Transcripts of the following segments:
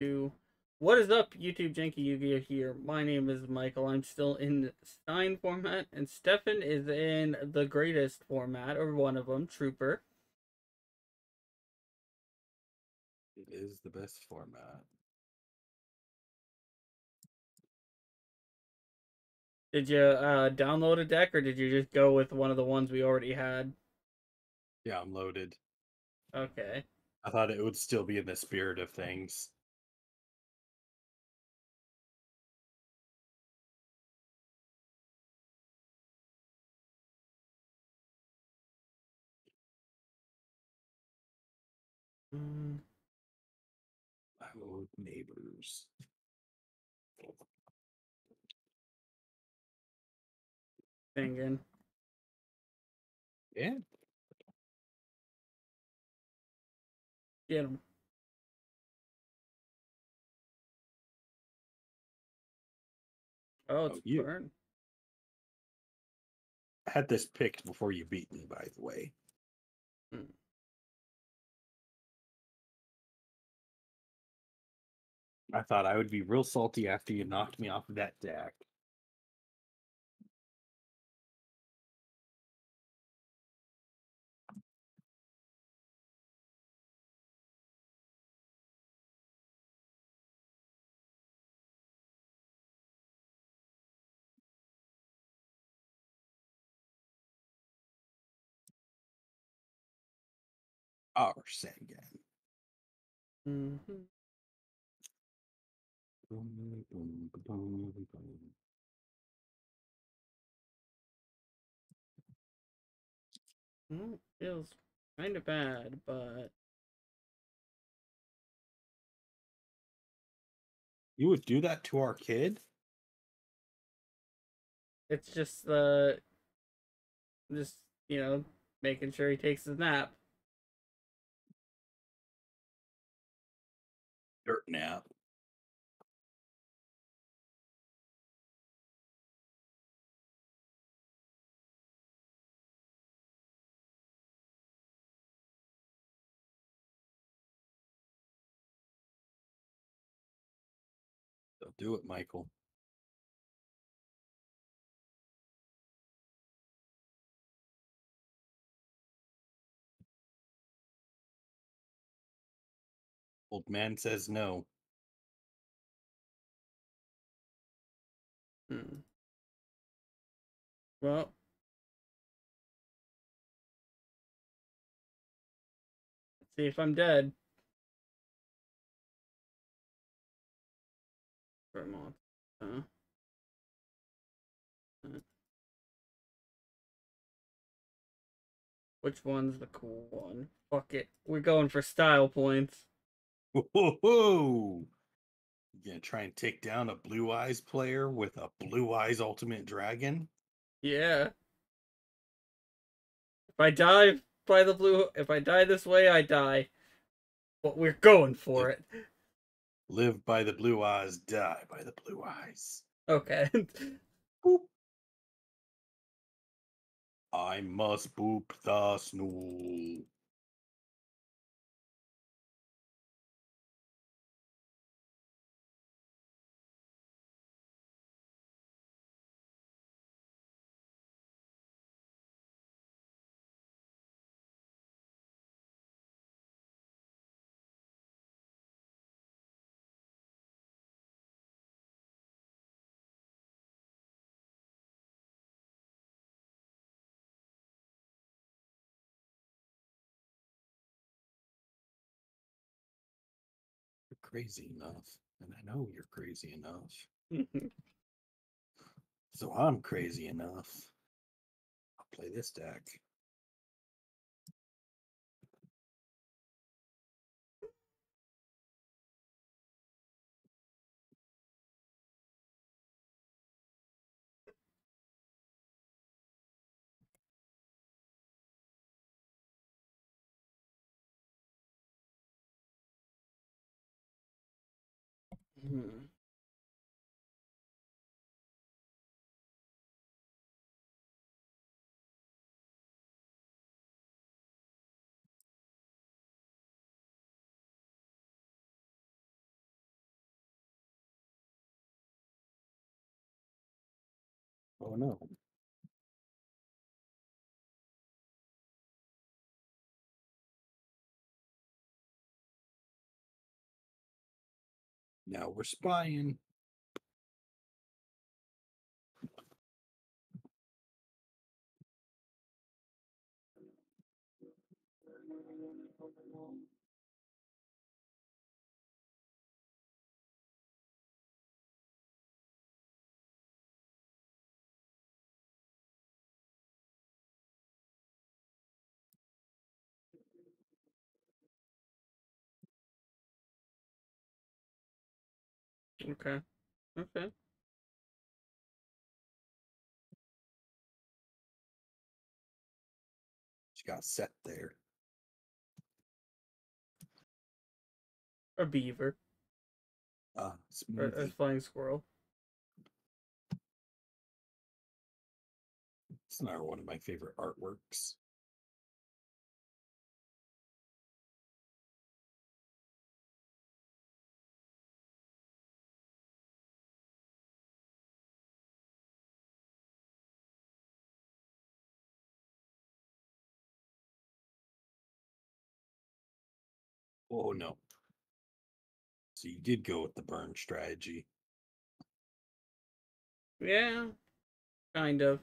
to what is up, YouTube Janky Yu-Gi-Oh here. My name is Michael. I'm still in Stein format, and Steafen is in the greatest format, or one of them, Trooper. It is the best format. Did you uh, download a deck, or did you just go with one of the ones we already had? Yeah, I'm loaded. Okay. I thought it would still be in the spirit of things. Mm, Oh, neighbors. thinking. Yeah. Get him. Oh, it's you- burn. I had this picked before you beat me, by the way. I thought I would be real salty after you knocked me off of that deck. Our Sengen. hmm Boom. Mm, feels kind of bad, but You would do that to our kid? it's just the just you know making sure he takes his nap. Dirt nap. Do it, Michael. Old man says no. Hmm. Well, see if I'm dead. For. Uh, uh. Which one's the cool one? Fuck it. We're going for style points. Whoa! You gonna try and take down a blue eyes player with a blue eyes ultimate dragon? Yeah. If I die by the blue, if I die this way, I die. But we're going for it. Live by the blue eyes, die by the blue eyes. Okay. Boop. I must boop the snool. Crazy enough, and I know you're crazy enough. Mm-hmm. So I'm crazy enough. I'll play this deck. Mm-hmm. Oh no. Now we're spying. Okay. Okay. She got set there. A beaver. Ah, Or a flying squirrel. It's not one of my favorite artworks. Oh no. So you did go with the burn strategy. Yeah. Kind of.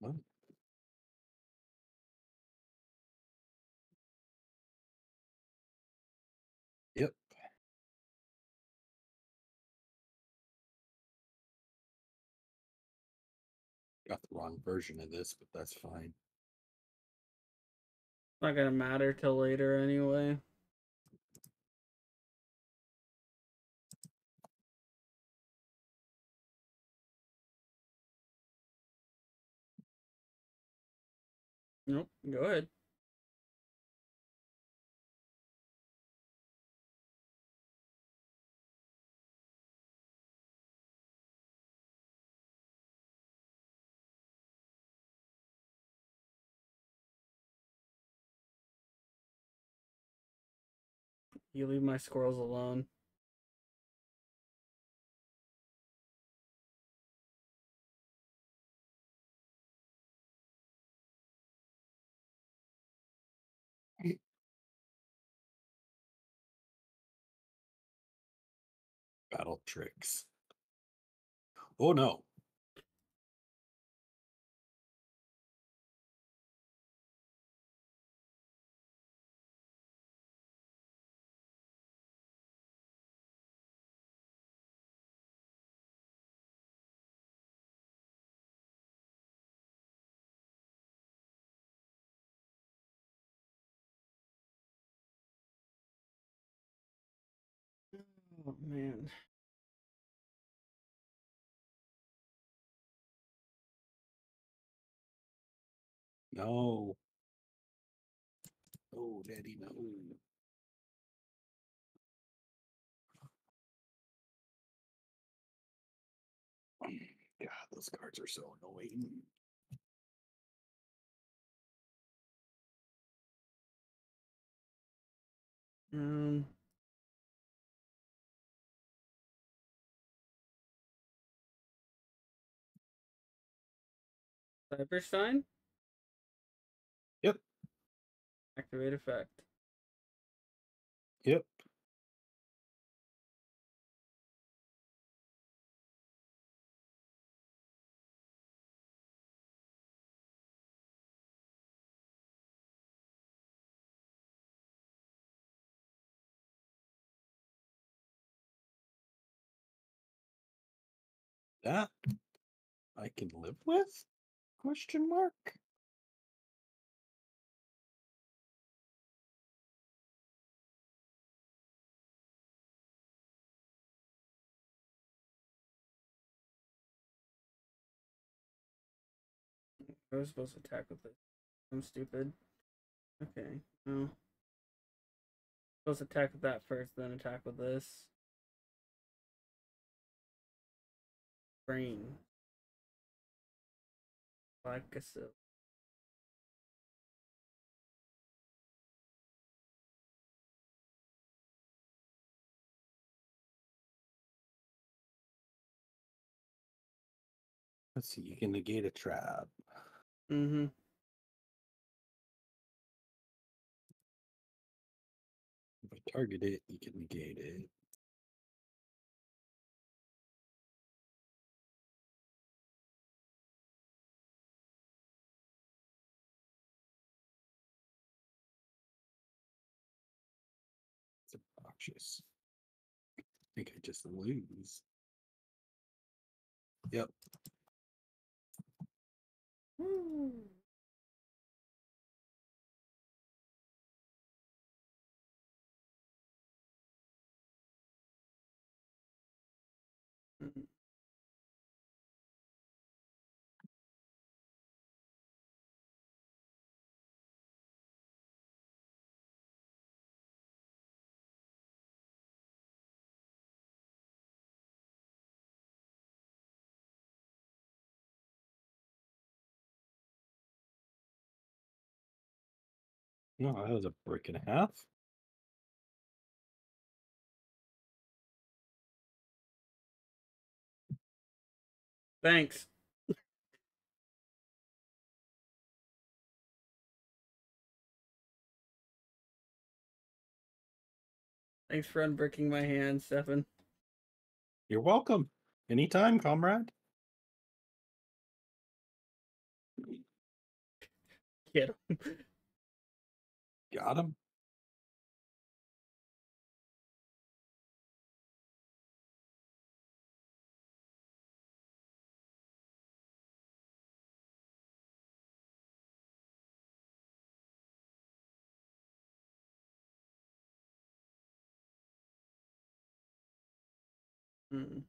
Well, Got the wrong version of this, but that's fine. Not gonna matter till later anyway. Nope. Go ahead. You leave my squirrels alone. Battle tricks. Oh no. Oh man. No. Oh, daddy, no. God, those cards are so annoying. Um. Cyberstein? Yep. Activate effect. Yep. That I can live with? Question mark. I was supposed to attack with it. I'm stupid. Okay. No. Supposed to attack with that first, then attack with this. Brain. Marcus Let's see, you can negate a trap. Mm-hmm. If I target it, you can negate it. I think I just lose. Yep. Mm-hmm. No, that was a brick and a half. Thanks. Thanks for unbricking my hand, Steafen. You're welcome. Anytime, comrade. Get him. Got him. Mm.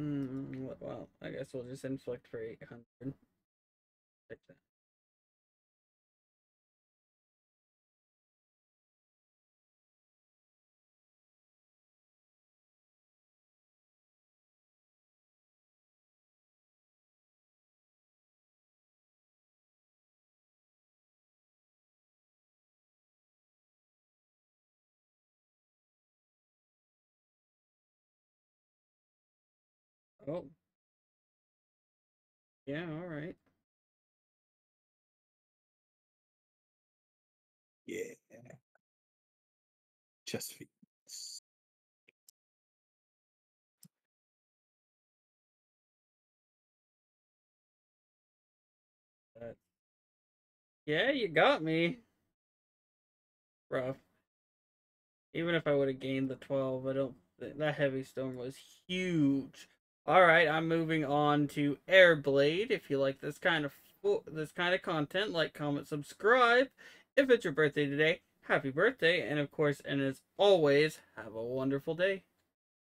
Mm, well, I guess we'll just inflict for 800. That. Oh. Yeah, all right. Yeah. Chest feet. Yeah, you got me. Rough. Even if I would have gained the 12, I don't that heavy storm was huge. All right, I'm moving on to Airblade. If you like this kind of this kind of content, like, comment, subscribe. If it's your birthday today, happy birthday, and of course, and as always, have a wonderful day.